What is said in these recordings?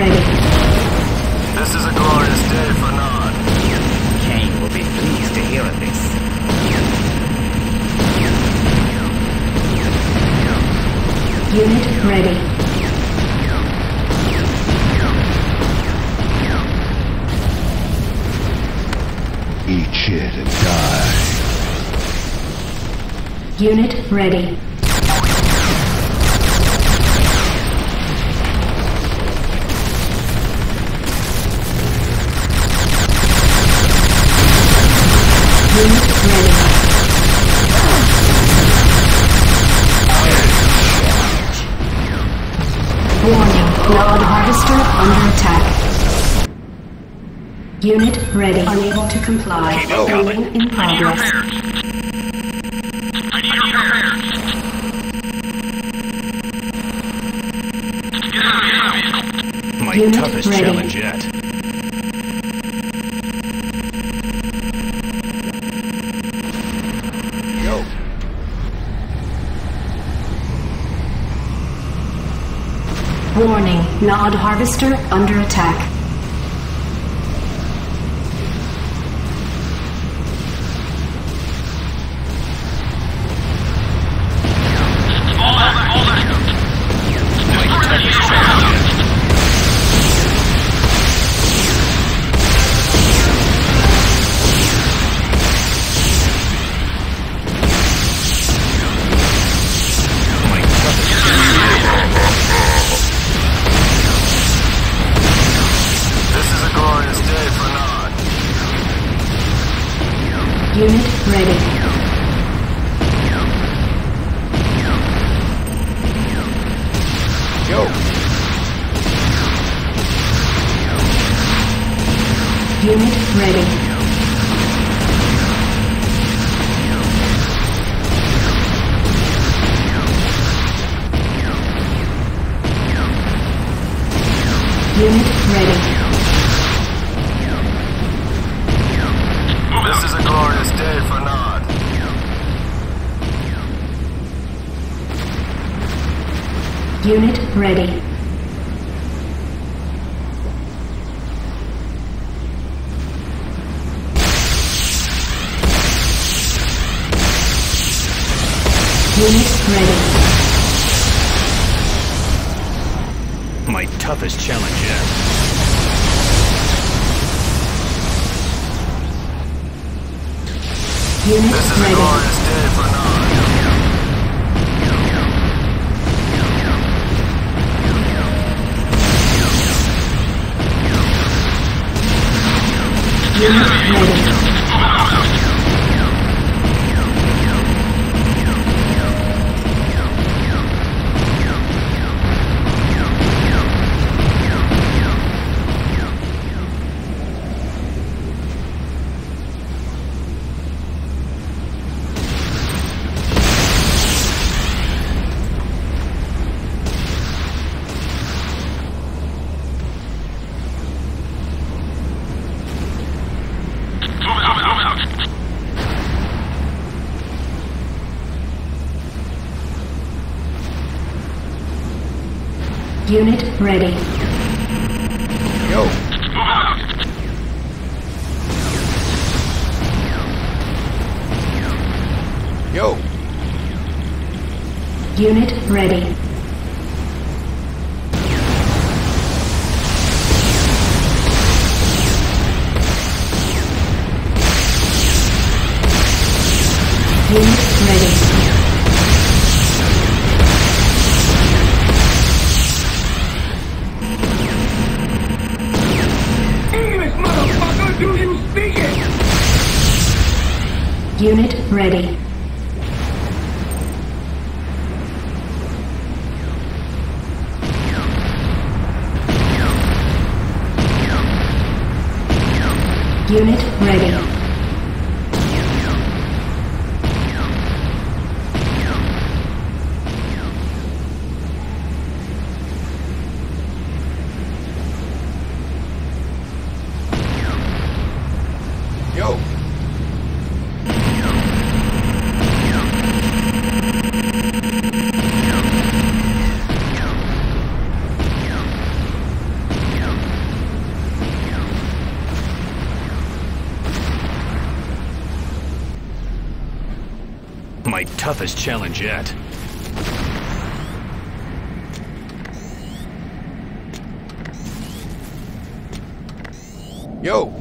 ready. This is a glorious day for Nod. Kane will be pleased to hear of this. Unit ready. Eat shit and die. Unit ready. Under attack. Unit ready. Unable to comply. Keep it coming. Training in progress. My Unit toughest ready. challenge yet. Yo. Warning, Nod Harvester under attack. Glorious day for Nod. Unit ready. Unit ready. My toughest challenge yet. Unit This is a ready. glorious day for Nod. Unit ready. Unit ready. Yo. Move out. Yo. Unit ready. My toughest challenge yet. Yo.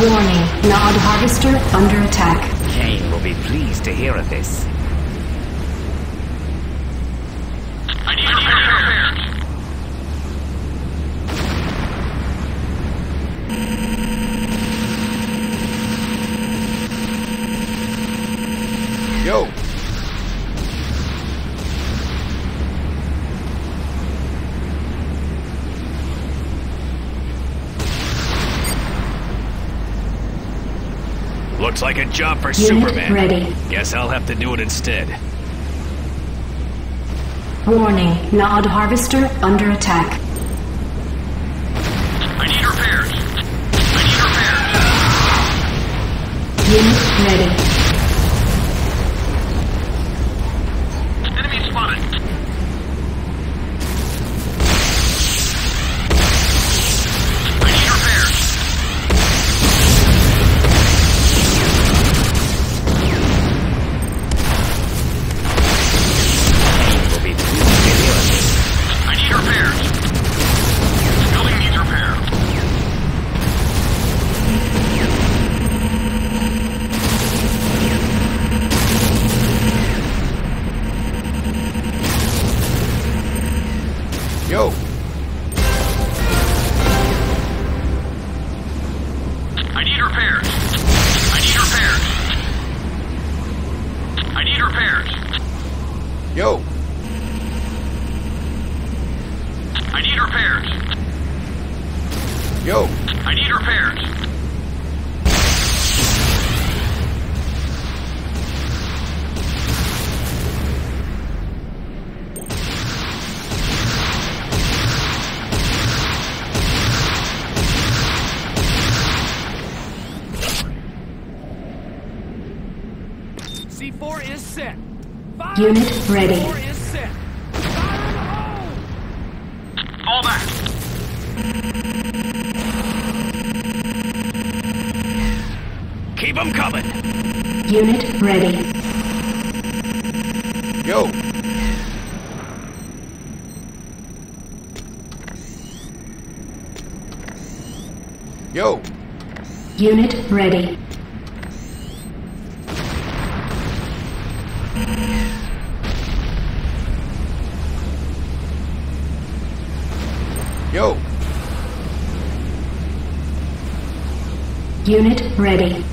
Warning. Nod harvester under attack. Kane will be pleased to hear of this. I need. Like a job for Unit Superman. ready. Guess I'll have to do it instead. Warning. Nod harvester under attack. I need repairs. I need repairs. Unit ready. Yo. Unit ready. Yo. Unit ready.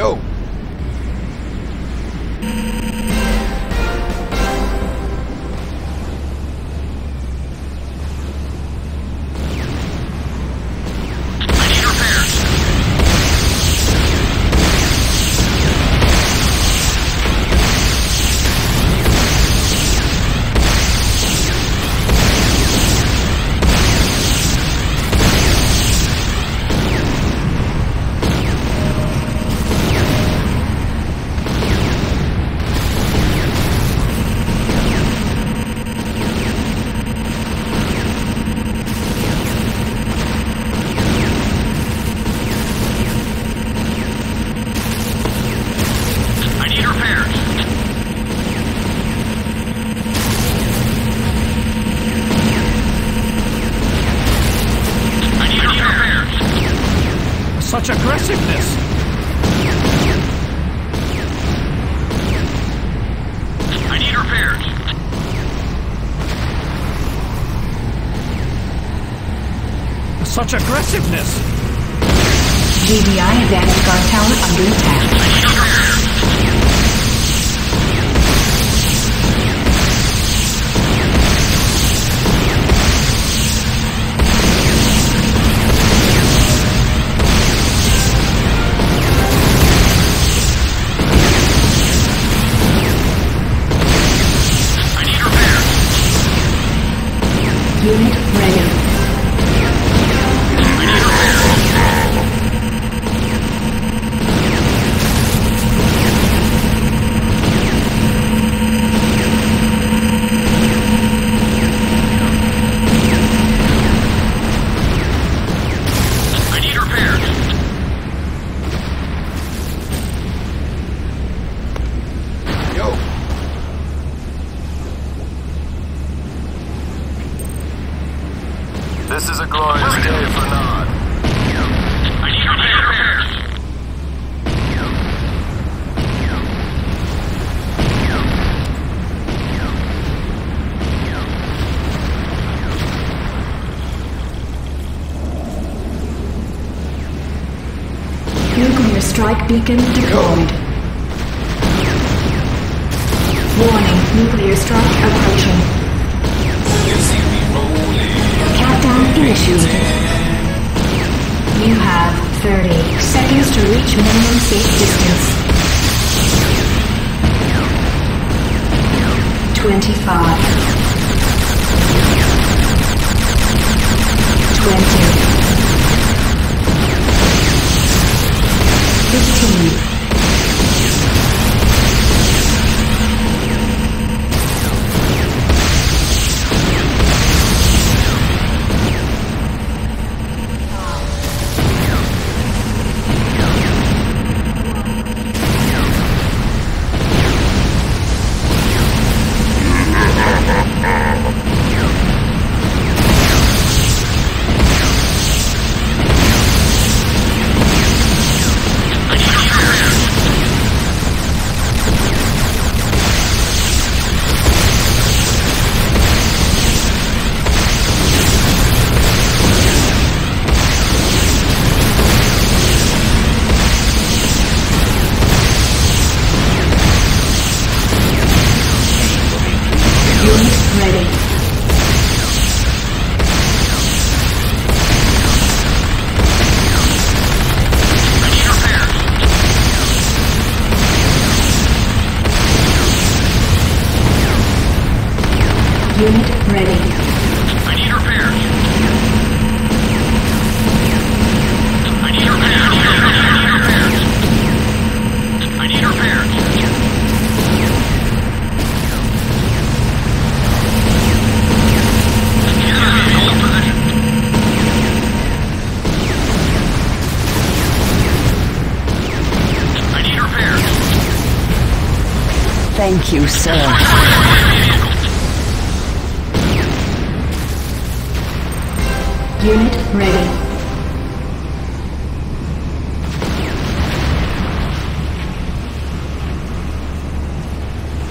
Yo. GDI Advanced Guard Tower under attack. Nuclear strike beacon deployed. Warning, nuclear strike approaching. Countdown initiated. You have 30 seconds to reach minimum safe distance. 25 20 Disconnect. serve. Unit ready.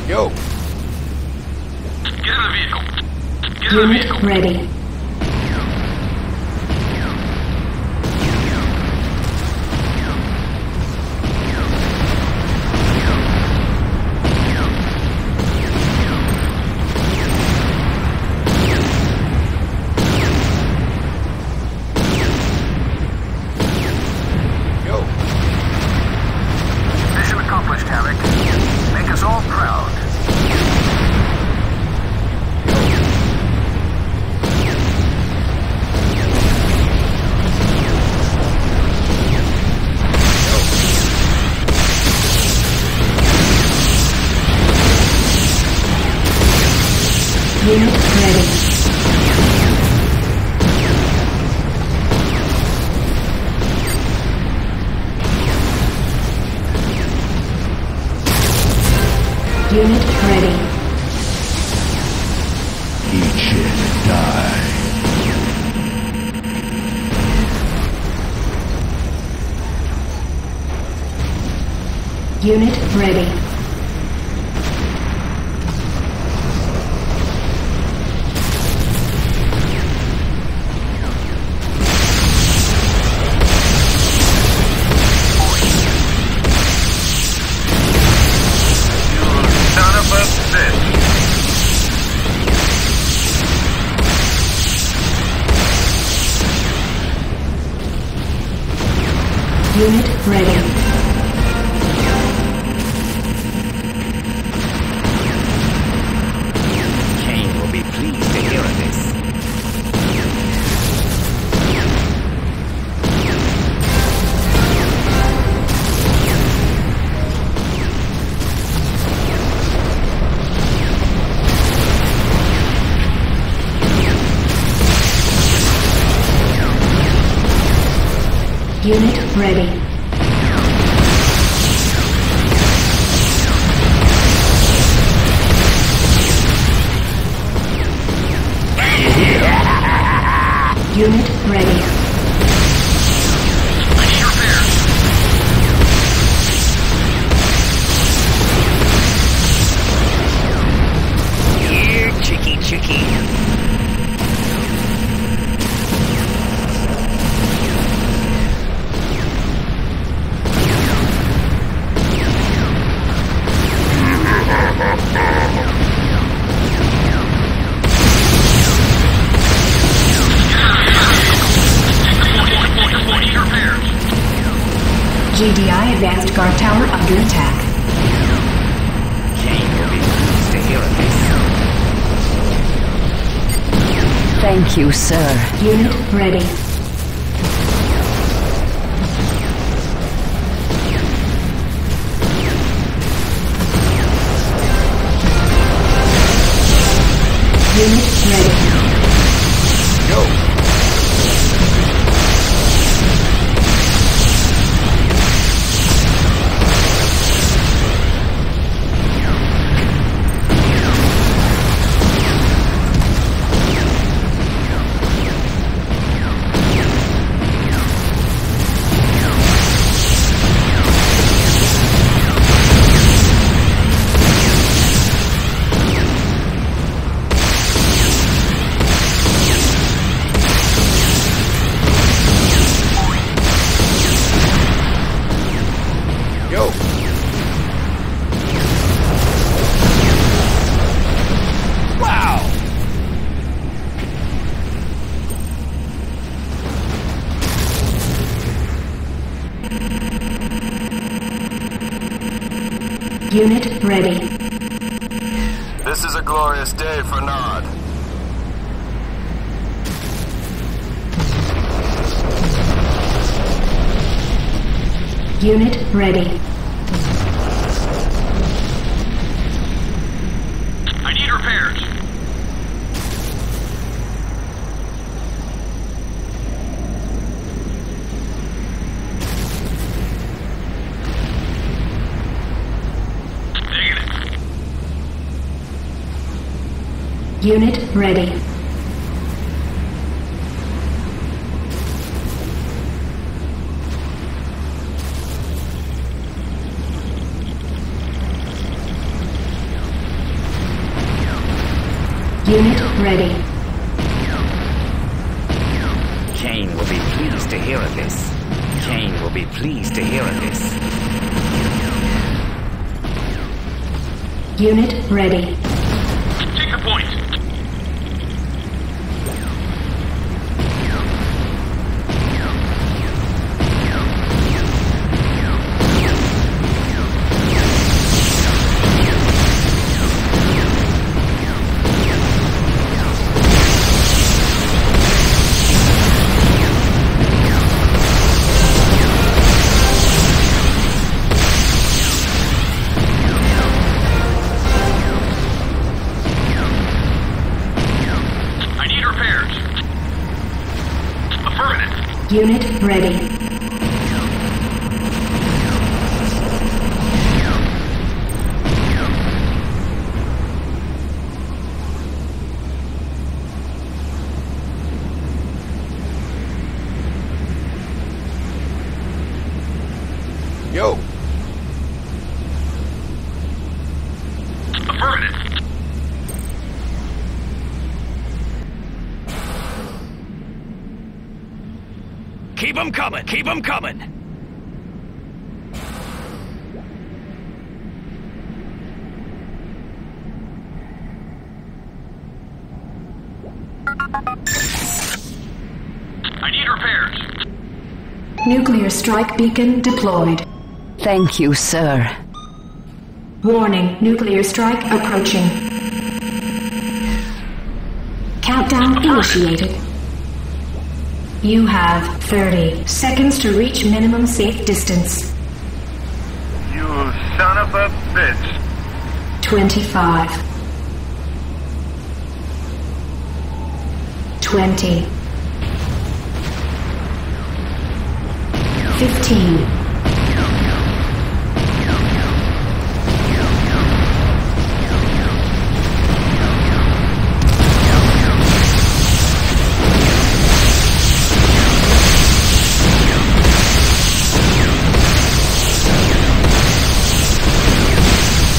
Yo! Get in the vehicle. Get in the vehicle. Unit ready. Thank you, sir. You ready. Unit ready. Kane will be pleased to hear of this. Kane will be pleased to hear of this. Unit ready. Yo. Affirmative. Keep 'em coming! Keep 'em coming! I need repairs. Nuclear strike beacon deployed. Thank you, sir. Warning, nuclear strike approaching. Countdown initiated. You have 30 seconds to reach minimum safe distance. You son of a bitch. 25. 20. 15.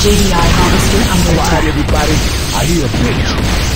GDI harvester under Quiet, attack. everybody. I hear a bitch.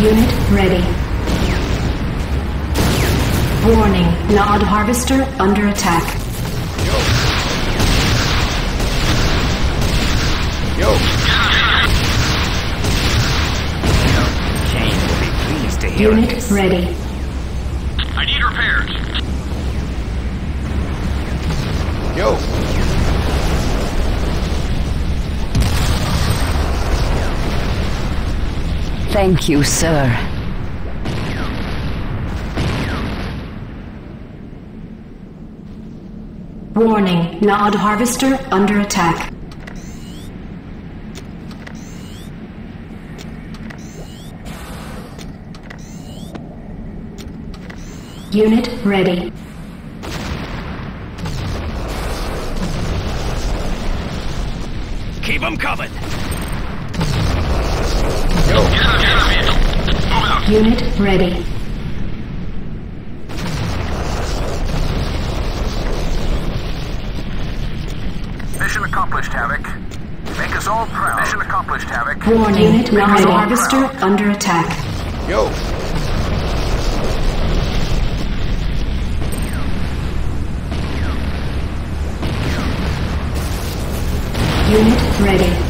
Unit ready. Warning, Nod Harvester under attack. yo. Kane will be pleased to hear Unit this. ready. Thank you, sir. Warning, Nod Harvester under attack. Unit ready. Keep them coming. Unit ready. Mission accomplished, Havoc. Make us all proud. Mission accomplished, Havoc. Warning, Unit Nod ready. Harvester under attack. Yo, Unit ready.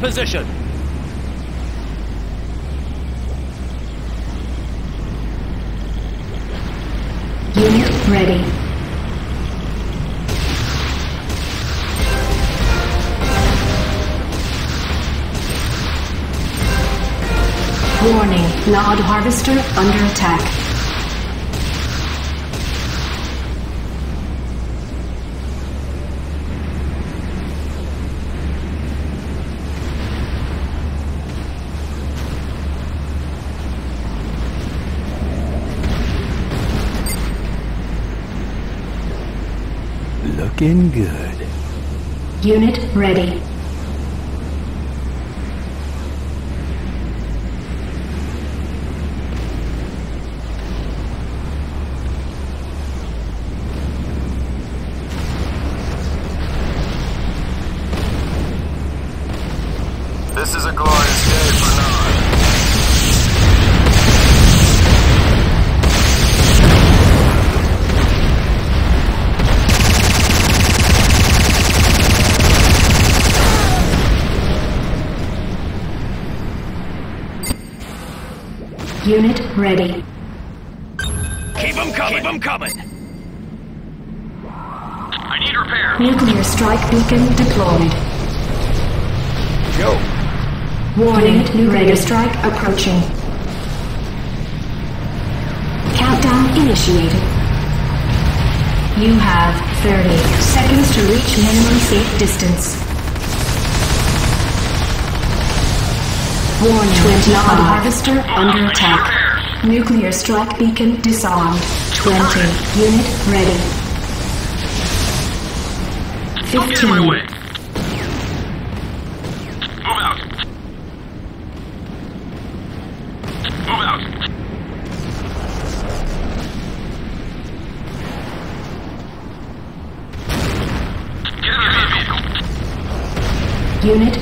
Position. Unit ready. Warning, Nod Harvester under attack. Looking good. Unit ready. This is a glorious day for Nod. Unit ready. Keep them coming. Keep them coming. I need repair! Nuclear strike beacon deployed. Yo, Warning, nuclear strike approaching. Countdown initiated. You have 30 seconds to reach minimum safe distance. Warning, 20 Nod Harvester under attack. Nuclear strike beacon disarmed. 20. Unit ready. Don't get in my 15. way. Move out. Move out. Get in the vehicle. Unit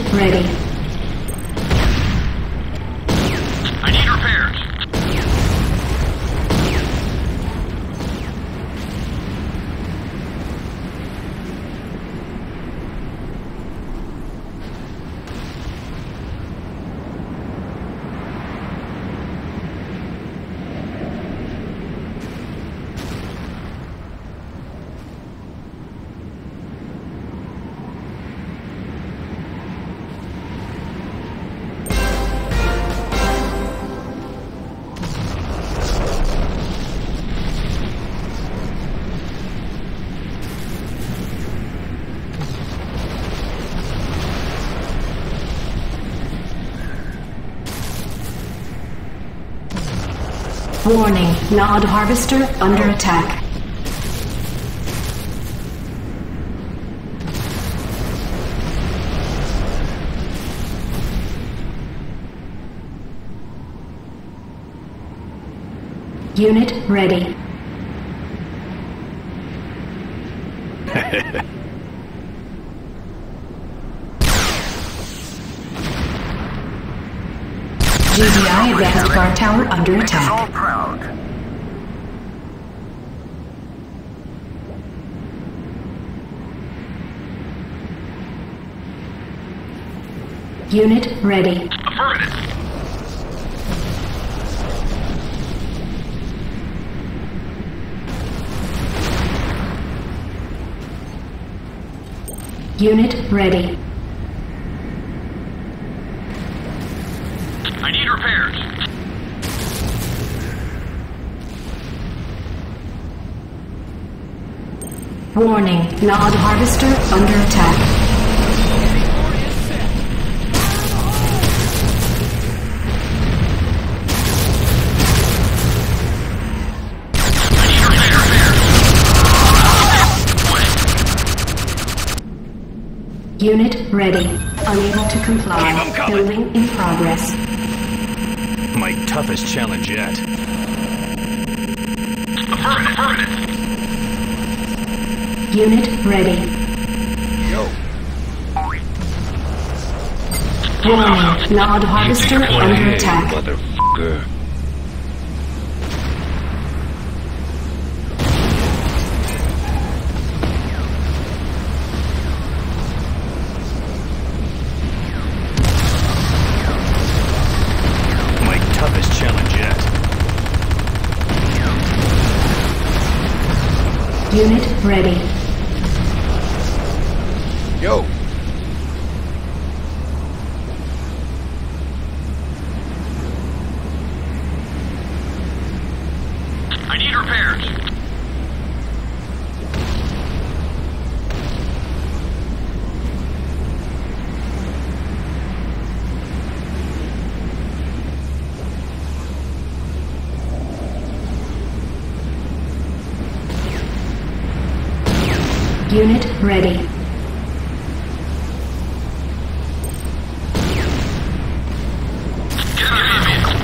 Warning, Nod Harvester under attack. Unit ready. GDI advanced guard tower under attack. proud. Unit ready. Affirmative. Unit ready. I need repairs. Warning, Nod Harvester under attack. Comply. Keep 'em coming. Building in progress. My toughest challenge yet. Affirmative. Affirmative. Unit ready. Yo. Warning, Nod Harvester under attack. Motherfucker. Unit ready. Yo. I need repairs. Unit ready. Get in the vehicle.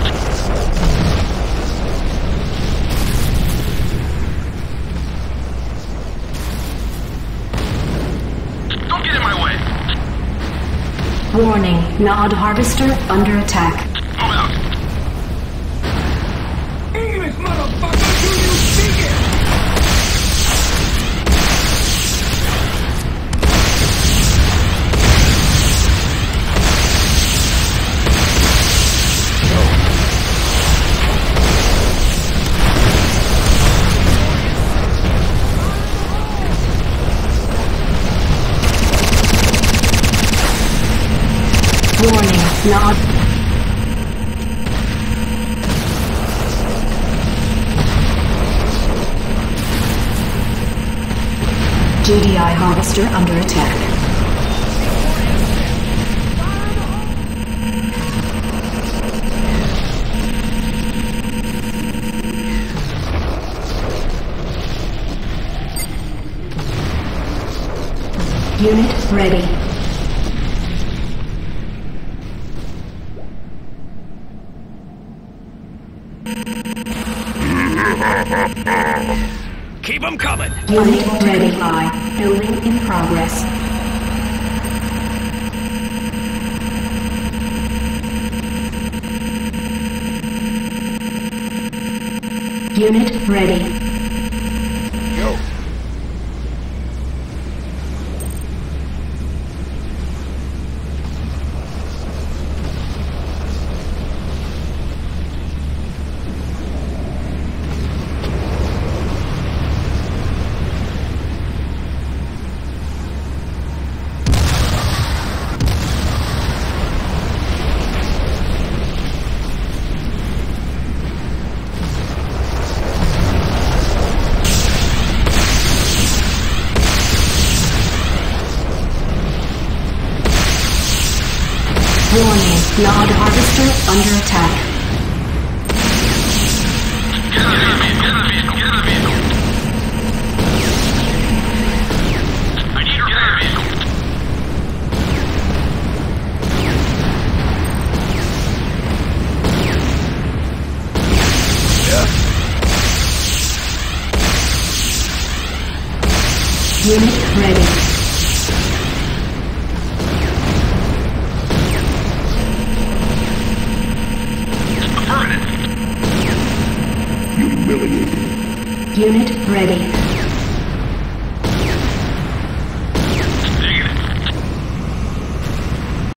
Don't get in my way. Warning, Nod Harvester under attack. Harvester under attack. Unit ready. Keep 'em coming. Unit ready. Fly. Building in progress. Unit ready. Yo. Warning, Nod Harvester under attack.